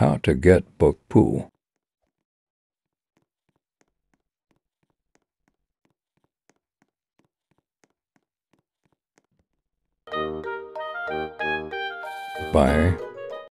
How to Get Book Poo. By